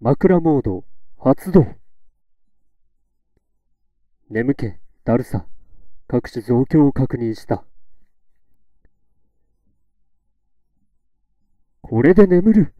枕モード発動。眠気、だるさ、各種増強を確認した。これで眠る。